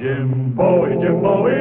Jim Bowie, Jim Bowie.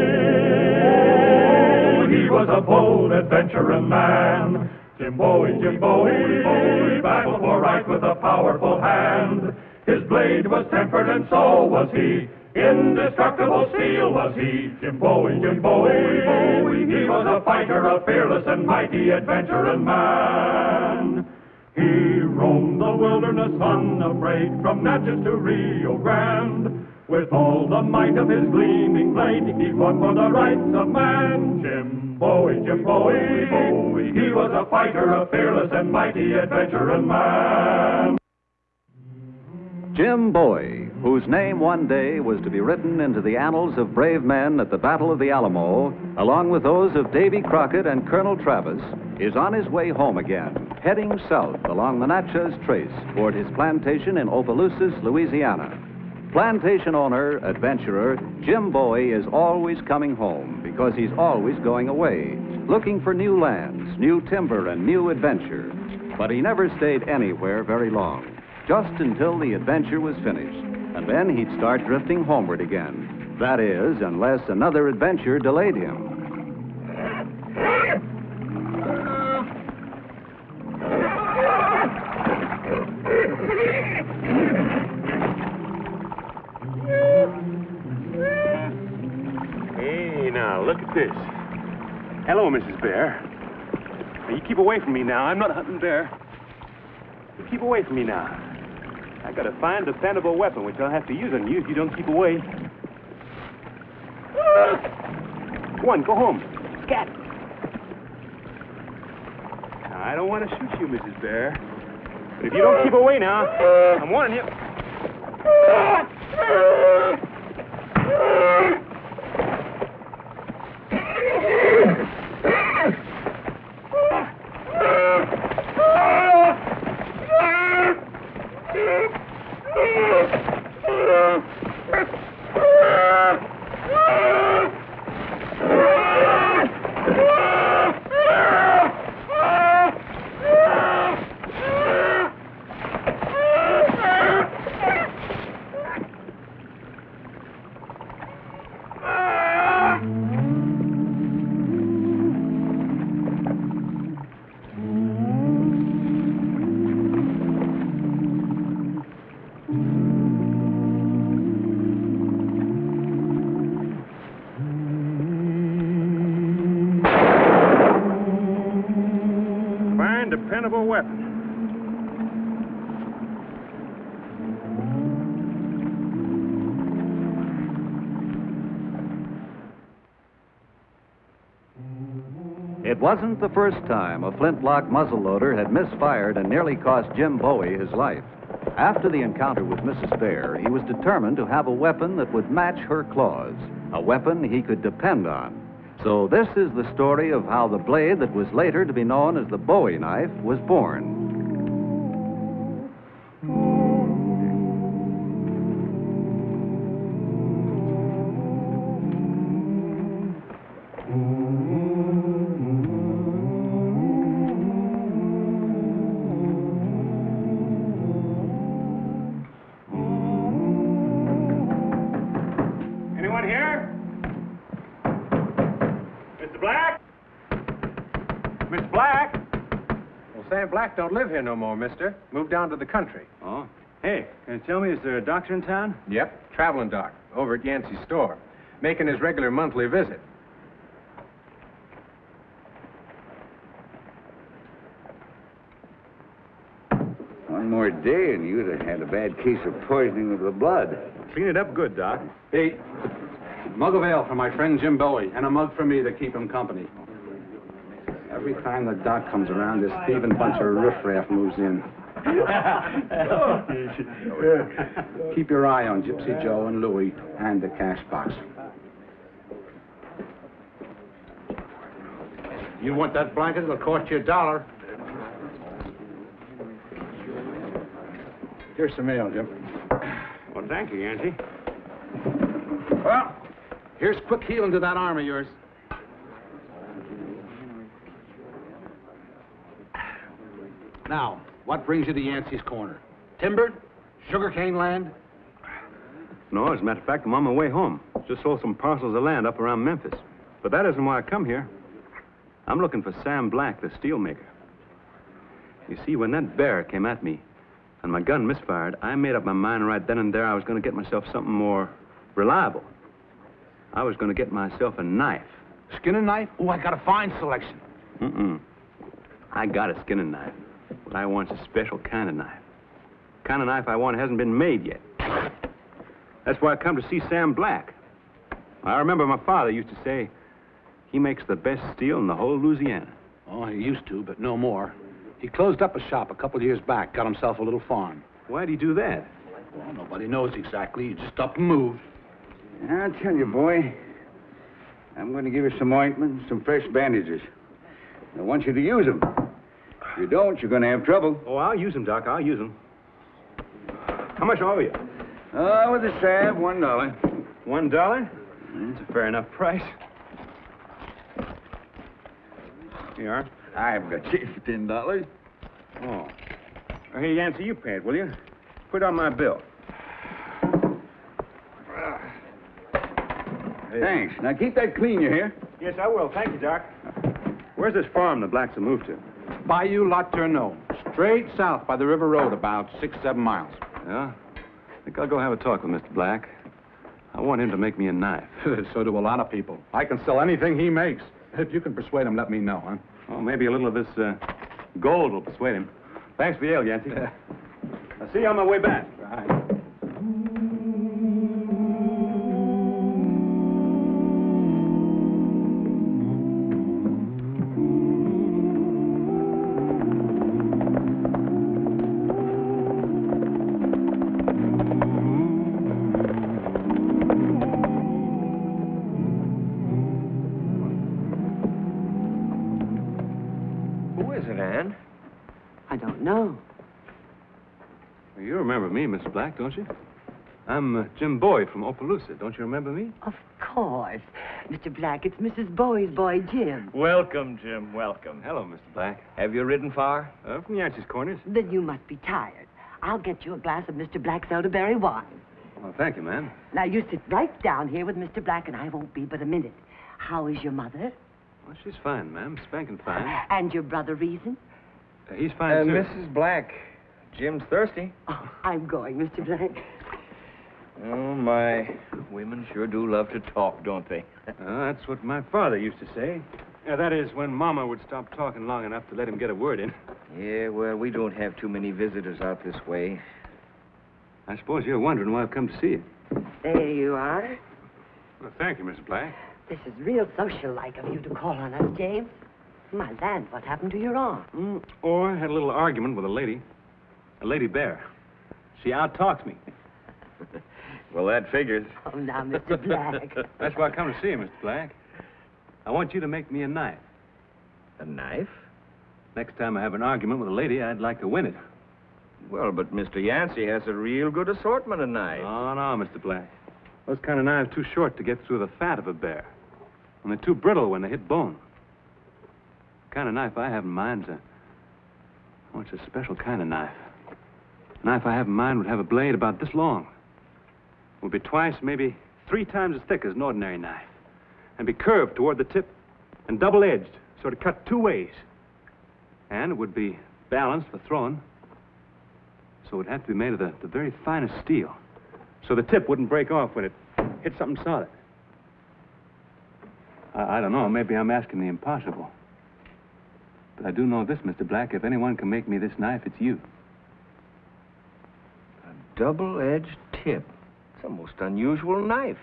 He was a bold adventuring man. Jim Bowie, Jim Bowie, Bowie battled for right with a powerful hand. His blade was tempered and so was he. Indestructible steel was he. Jim Bowie, Jim Bowie, Bowie. He was a fighter, a fearless and mighty adventuring man. He roamed the wilderness unafraid, from Natchez to Rio Grande. With all the might of his gleaming blade, he fought for the rights of man. Jim Bowie, Jim Bowie, Bowie, he was a fighter, a fearless and mighty adventuring man. Jim Bowie, whose name one day was to be written into the annals of brave men at the Battle of the Alamo, along with those of Davy Crockett and Colonel Travis, is on his way home again, heading south along the Natchez Trace toward his plantation in Opelousas, Louisiana. Plantation owner, adventurer, Jim Bowie is always coming home because he's always going away, looking for new lands, new timber, and new adventure. But he never stayed anywhere very long, just until the adventure was finished. And then he'd start drifting homeward again. That is, unless another adventure delayed him. Hey, now, look at this. Hello, Mrs. Bear. Now, you keep away from me now. I'm not hunting bear. You keep away from me now. I got a fine, dependable weapon, which I'll have to use on you if you don't keep away. Ah! Go on, go home. Scat. Now, I don't want to shoot you, Mrs. Bear. But if you don't keep away now, I'm warning you. Ah! Wasn't the first time a flintlock muzzleloader had misfired and nearly cost Jim Bowie his life. After the encounter with Mrs. Bear, he was determined to have a weapon that would match her claws, a weapon he could depend on. So, this is the story of how the blade that was later to be known as the Bowie knife was born. Don't live here no more, mister. Moved down to the country. Oh. Hey, can you tell me, is there a doctor in town? Yep, traveling doc, over at Yancey's store, making his regular monthly visit. One more day and you'd have had a bad case of poisoning of the blood. Clean it up good, Doc. Hey, mug of ale for my friend Jim Bowie, and a mug for me to keep him company. Every time the doc comes around, this thieving bunch of riffraff moves in. Keep your eye on Gypsy Joe and Louie and the cash box. You want that blanket? It'll cost you a dollar. Here's some mail, Jim. Well, thank you, Yancey. Well, here's quick healing to that arm of yours. Now, what brings you to Yancey's Corner? Timber? Sugarcane land? No, as a matter of fact, I'm on my way home. Just sold some parcels of land up around Memphis. But that isn't why I come here. I'm looking for Sam Black, the steelmaker. You see, when that bear came at me and my gun misfired, I made up my mind right then and there I was going to get myself something more reliable. I was going to get myself a knife. Skinning knife? Oh, I got a fine selection. Mm-mm. I got a skinning knife. What I want's a special kind of knife. The kind of knife I want hasn't been made yet. That's why I come to see Sam Black. I remember my father used to say he makes the best steel in the whole Louisiana. Oh, he used to, but no more. He closed up a shop a couple of years back, got himself a little farm. Why'd he do that? Well, nobody knows exactly. He just up and moved. I'll tell you, boy. I'm going to give you some ointment and some fresh bandages. I want you to use them. If you don't, you're going to have trouble. Oh, I'll use them, Doc. I'll use them. How much owe you? Oh, with the salve, one dollar. One dollar? That's a fair enough price. Here you are. I've got you for ten dollars. Oh. Well, here, Yancey, you pay it, will you? Put on my bill. Thanks. Now keep that clean, you hear? Yes, I will. Thank you, Doc. Where's this farm the Blacks have moved to? Bayou La Tourneau. Straight south by the river road, about six, seven miles. Yeah? I think I'll go have a talk with Mr. Black. I want him to make me a knife. so do a lot of people. I can sell anything he makes. If you can persuade him, let me know, huh? Well, maybe a little of this uh, gold will persuade him. Thanks for the ale, Yancey. I'll see you on my way back. Right. You remember me, Mr. Black, don't you? I'm uh, Jim Bowie from Opelousas. Don't you remember me? Of course. Mr. Black, it's Mrs. Bowie's boy, Jim. Welcome, Jim. Welcome. Hello, Mr. Black. Have you ridden far? Uh, from Yancey's Corners. Then you must be tired. I'll get you a glass of Mr. Black's elderberry wine. Well, thank you, ma'am. Now, you sit right down here with Mr. Black, and I won't be but a minute. How is your mother? Well, she's fine, ma'am. Spanking fine. And your brother Rezin? Uh, he's fine, too. Mrs. Black. Jim's thirsty. Oh, I'm going, Mr. Black. Oh, my. Women sure do love to talk, don't they? Uh, that's what my father used to say. Yeah, that is, when Mama would stop talking long enough to let him get a word in. yeah, well, we don't have too many visitors out this way. I suppose you're wondering why I've come to see you. There you are. Well, thank you, Mr. Black. This is real social-like of you to call on us, James. My land, what happened to your arm? Mm, or I had a little argument with a lady. A lady bear. She out-talks me. well, that figures. Oh, now, Mr. Black. That's why I come to see you, Mr. Black. I want you to make me a knife. A knife? Next time I have an argument with a lady, I'd like to win it. Well, but Mr. Yancey has a real good assortment of knives. Oh, no, Mr. Black. Those kind of knives too short to get through the fat of a bear. And they're too brittle when they hit bone. The kind of knife I have in mind's a... Oh, it's a special kind of knife. Knife I have in mind would have a blade about this long. It Would be twice, maybe three times as thick as an ordinary knife. And be curved toward the tip and double-edged, so to cut two ways. And it would be balanced for throwing. So it would have to be made of the, the very finest steel. So the tip wouldn't break off when it hit something solid. I, I don't know. Maybe I'm asking the impossible. But I do know this, Mr. Black. If anyone can make me this knife, it's you. Double-edged tip. It's a most unusual knife.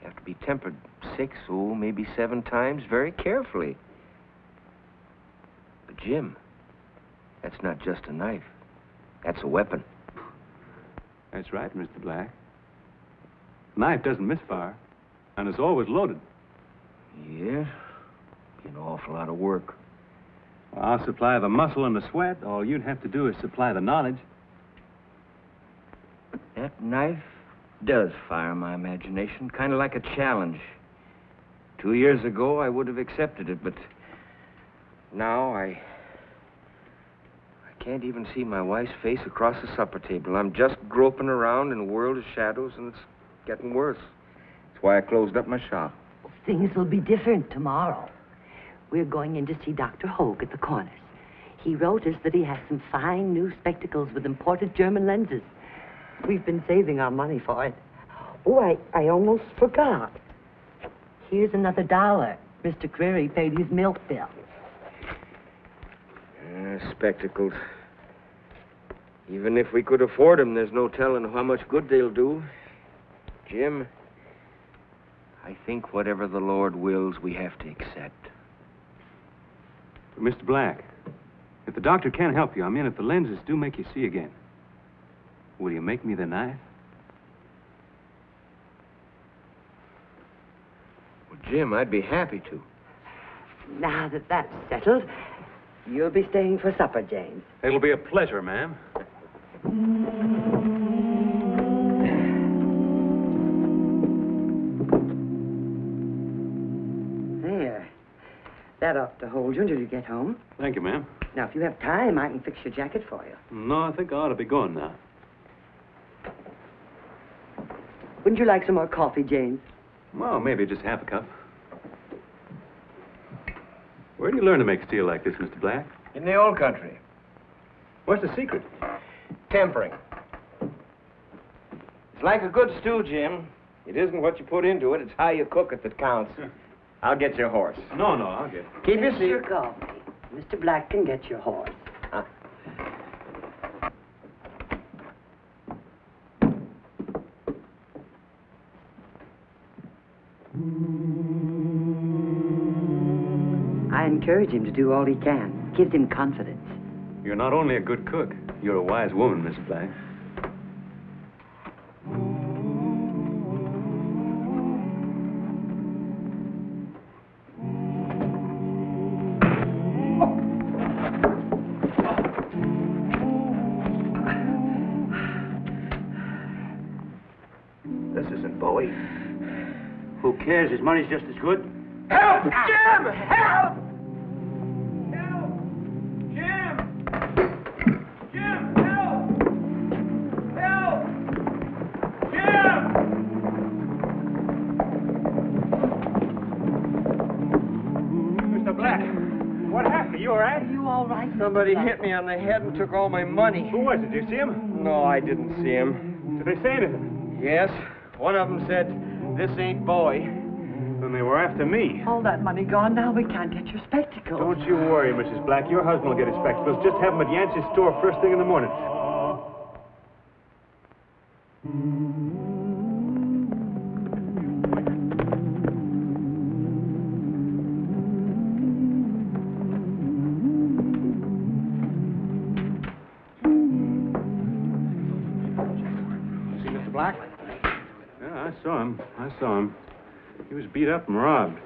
You have to be tempered six, oh, maybe seven times very carefully. But, Jim, that's not just a knife. That's a weapon. That's right, Mr. Black. A Knife doesn't misfire, and it's always loaded. Yeah. Be an awful lot of work. Well, I'll supply the muscle and the sweat. All you'd have to do is supply the knowledge. Knife does fire my imagination, kind of like a challenge. Two years ago, I would have accepted it, but now I. I can't even see my wife's face across the supper table. I'm just groping around in a world of shadows, and it's getting worse. That's why I closed up my shop. Things will be different tomorrow. We're going in to see Dr. Hogue at the corners. He wrote us that he has some fine new spectacles with imported German lenses. We've been saving our money for it. Oh, I, I almost forgot. Here's another dollar. Mr. Creary paid his milk bill. Uh, spectacles. Even if we could afford them, there's no telling how much good they'll do. Jim, I think whatever the Lord wills, we have to accept. But Mr. Black, if the doctor can't help you, I mean, if the lenses do make you see again, will you make me the knife? Well, Jim, I'd be happy to. Now that that's settled, you'll be staying for supper, James. It'll be a pleasure, ma'am. There. That ought to hold you until you get home. Thank you, ma'am. Now, if you have time, I can fix your jacket for you. No, I think I ought to be going now. Wouldn't you like some more coffee, James? Well, maybe just half a cup. Where did you learn to make steel like this, Mr. Black? In the old country. What's the secret? Tempering. It's like a good stew, Jim. It isn't what you put into it, it's how you cook it that counts. I'll get your horse. No, no, I'll get it. Keep your Mr. seat. Coffee. Mr. Black can get your horse. Encourage him to do all he can. Gives him confidence. You're not only a good cook, you're a wise woman, Miss Black. This isn't Bowie. Who cares? His money's just as good. Help! Jim! Help! Help! Somebody hit me on the head and took all my money. Who was it? Did you see him? No, I didn't see him. Did they say anything? Yes, one of them said, this ain't Bowie. Then they were after me. All that money gone now, we can't get your spectacles. Don't you worry, Mrs. Black. Your husband will get his spectacles. Just have them at Yancey's store first thing in the morning. Oh. I saw him. He was beat up and robbed.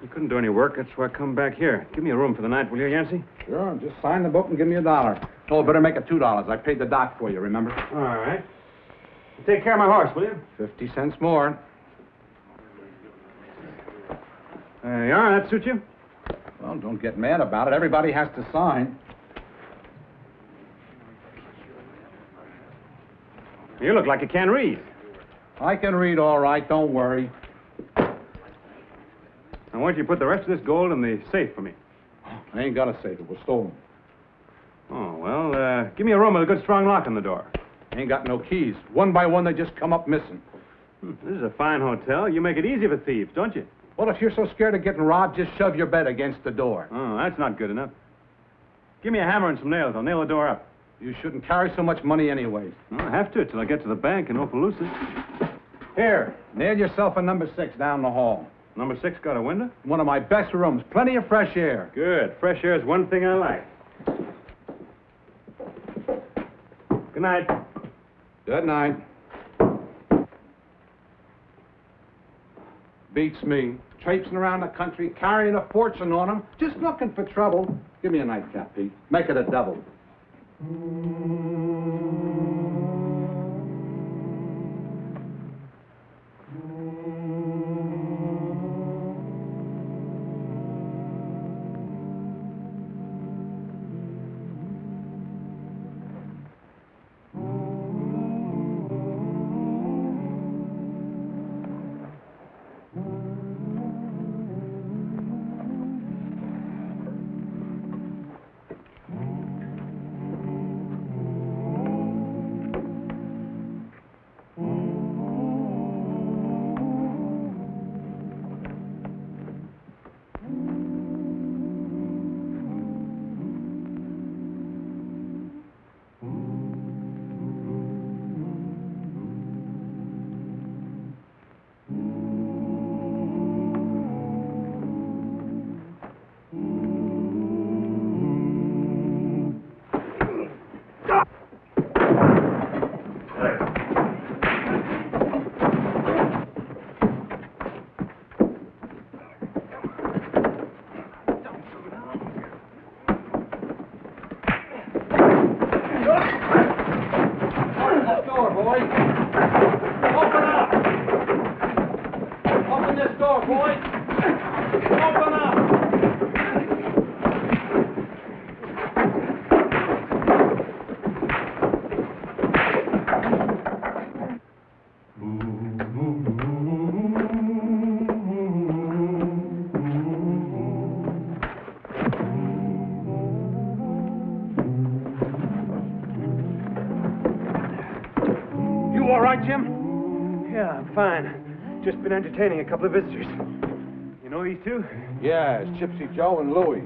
He couldn't do any work. That's why I come back here. Give me a room for the night, will you, Yancey? Sure. Just sign the book and give me a dollar. Oh, better make it two dollars. I paid the doc for you, remember? All right. Take care of my horse, will you? Fifty cents more. There you are. That suit you? Well, don't get mad about it. Everybody has to sign. You look like you can't read. I can read all right. Don't worry. I want you put the rest of this gold in the safe for me. I ain't got a safe. It was stolen. Oh, well, uh, give me a room with a good strong lock on the door. Ain't got no keys. One by one, they just come up missing. Hmm, This is a fine hotel. You make it easy for thieves, don't you? Well, if you're so scared of getting robbed, just shove your bed against the door. Oh, that's not good enough. Give me a hammer and some nails. I'll nail the door up. You shouldn't carry so much money anyways. No, I have to till I get to the bank in Opelousas. Here, nail yourself a number six down the hall. Number six got a window? One of my best rooms. Plenty of fresh air. Good. Fresh air is one thing I like. Good night. Good night. Beats me. Traipsing around the country, carrying a fortune on him, just looking for trouble. Give me a nightcap, Pete. Make it a double. boy. Open up. Open this door, boy. Entertaining a couple of visitors. You know these two? Yeah, it's Gypsy Joe and Louie.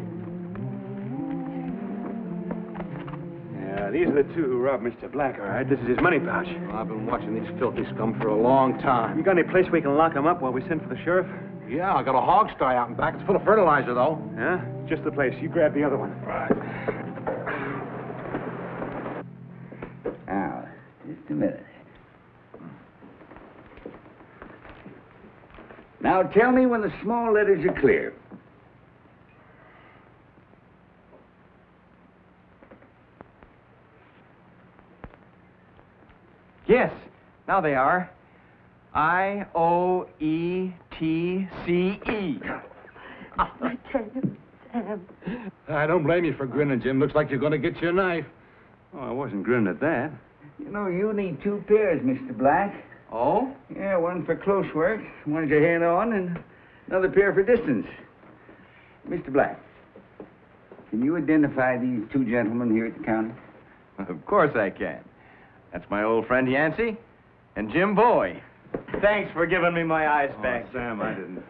Yeah, these are the two who robbed Mr. Black, all right? This is his money pouch. Well, I've been watching these filthy scum for a long time. You got any place we can lock them up while we send for the sheriff? Yeah, I got a hog sty out in back. It's full of fertilizer, though. Yeah? Just the place. You grab the other one. Right. Now, just a minute. Now tell me when the small letters are clear. Yes, now they are. I O E T C E. I tell you, Sam. I don't blame you for grinning, Jim. Looks like you're going to get your knife. Oh, I wasn't grinning at that. You know, you need two pairs, Mr. Black. Oh? Yeah, one for close work, one to hand on, and another pair for distance. Mr. Black, can you identify these two gentlemen here at the counter? Of course I can. That's my old friend Yancey and Jim Bowie. Thanks for giving me my eyes oh, back. Sam, I didn't.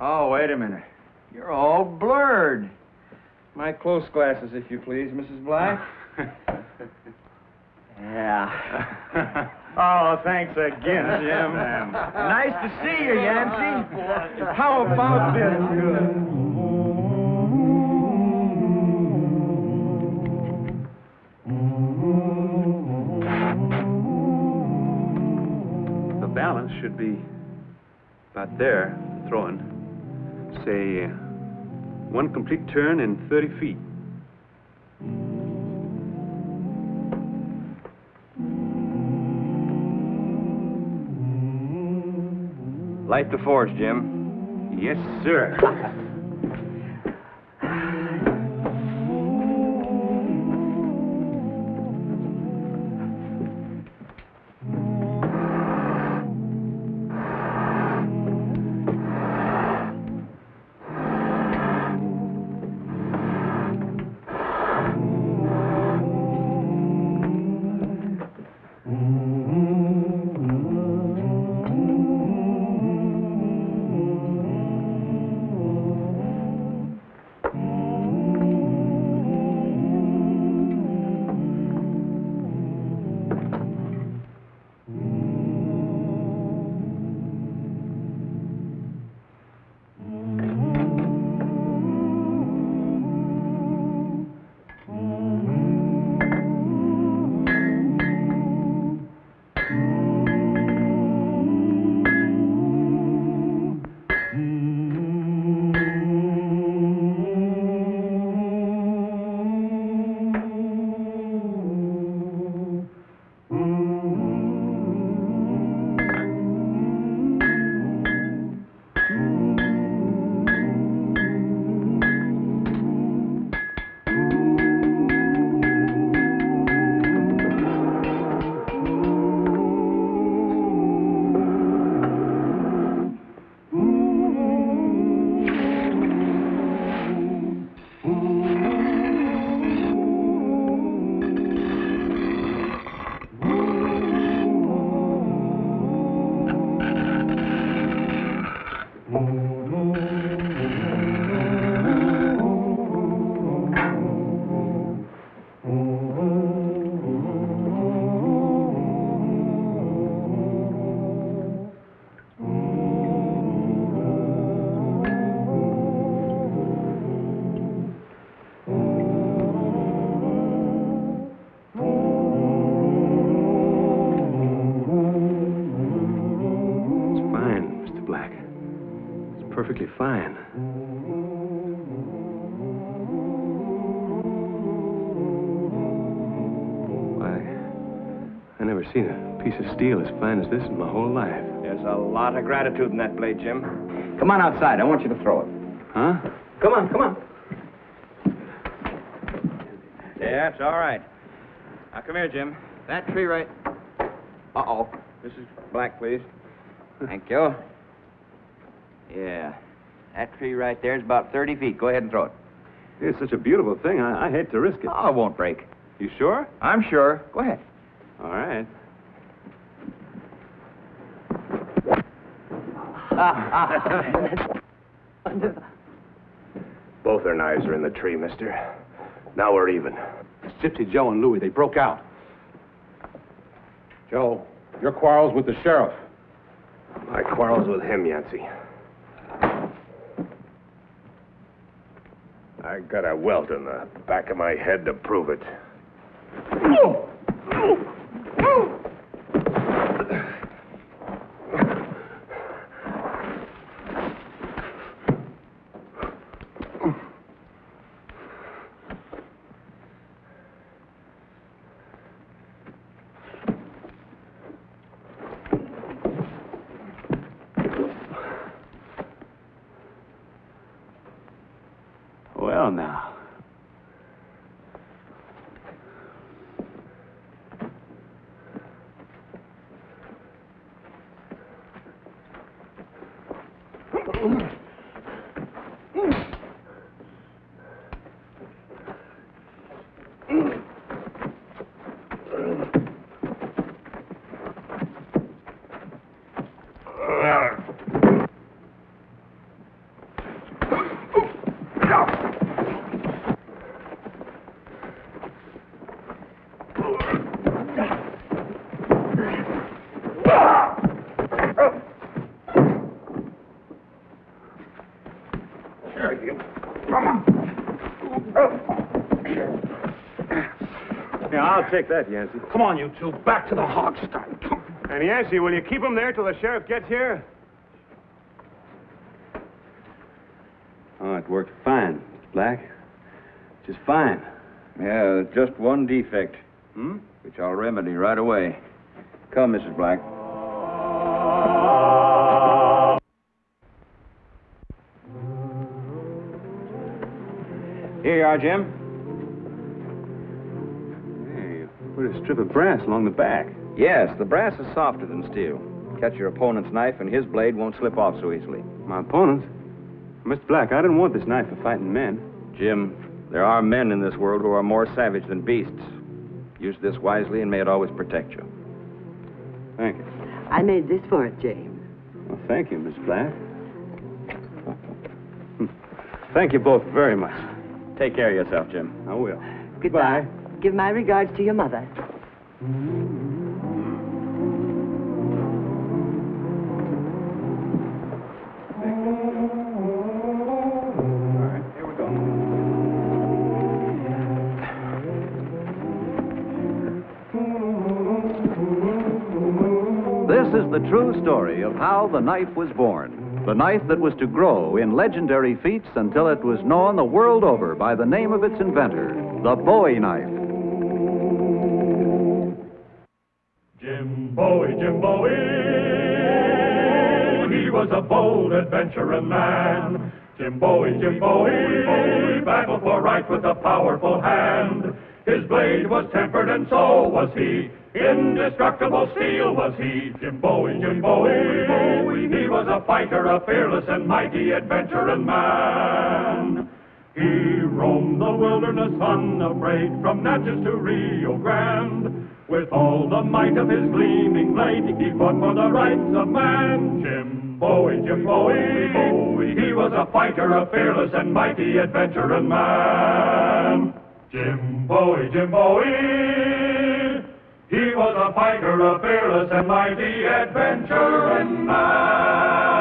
Oh, wait a minute. You're all blurred. My close glasses, if you please, Mrs. Black. yeah. oh, thanks again, Jim. nice to see you, Yancey. How about this? The balance should be about there, throwing. Say, uh, one complete turn in 30 feet. Light the forge, Jim. Yes, sir. perfectly fine. Why, I never seen a piece of steel as fine as this in my whole life. There's a lot of gratitude in that blade, Jim. Come on outside. I want you to throw it. Huh? Come on, come on. Yeah, it's all right. Now, come here, Jim. That tree right... Uh-oh. Mrs. Black, please. Thank you. Yeah. That tree right there is about 30 feet. Go ahead and throw it. It's such a beautiful thing. I, I hate to risk it. Oh, it won't break. You sure? I'm sure. Go ahead. All right. Both our knives are in the tree, mister. Now we're even. It's Gypsy Joe and Louie. They broke out. Joe, your quarrel's with the sheriff. My quarrel's with him, Yancey. I got a welt in the back of my head to prove it. Well, now. Yeah, I'll take that, Yancey. Come on, you two. Back to the hog start. Come on. And Yancey, will you keep him there till the sheriff gets here? Oh, it worked fine, Mr. Black. Just fine. Yeah, just one defect, Hmm? which I'll remedy right away. Come, Mrs. Black. Here you are, Jim. A strip of brass along the back. Yes, the brass is softer than steel. Catch your opponent's knife, and his blade won't slip off so easily. My opponent's? Mr. Black, I didn't want this knife for fighting men. Jim, there are men in this world who are more savage than beasts. Use this wisely, and may it always protect you. Thank you. I made this for it, James. Well, thank you, Miss Black. Hmm. Thank you both very much. Take care of yourself, Jim. I will. Goodbye. Give my regards to your mother. This is the true story of how the knife was born. The knife that was to grow in legendary feats until it was known the world over by the name of its inventor, the Bowie knife. Was a bold adventuring man. Jim Bowie, Jim Bowie, battled for right with a powerful hand. His blade was tempered and so was he. Indestructible steel was he. Jim Bowie, Jim Bowie, he was a fighter, a fearless and mighty adventuring man. He roamed the wilderness unafraid, from Natchez to Rio Grande. With all the might of his gleaming blade, he fought for the rights of man. Jim Bowie, Jim Bowie, Bowie, he was a fighter, a fearless and mighty adventuring man. Jim Bowie, Jim Bowie, he was a fighter, a fearless and mighty adventuring man.